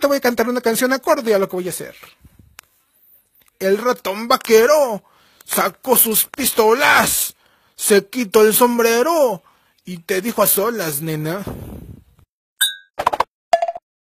Te voy a cantar una canción acorde a lo que voy a hacer. El ratón vaquero sacó sus pistolas, se quitó el sombrero y te dijo a solas, nena.